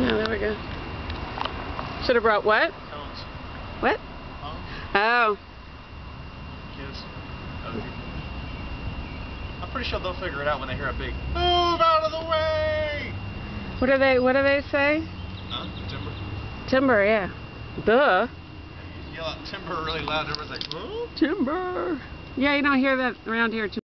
No, there we go. Should have brought what? Cones. What? Cones. Oh. Kids. Okay. I'm pretty sure they'll figure it out when they hear a big move out of the way. What do they what do they say? Huh? Timber. Timber, yeah. Duh. You yell out timber really loud, everyone's like, oh. Timber. Yeah, you don't hear that around here too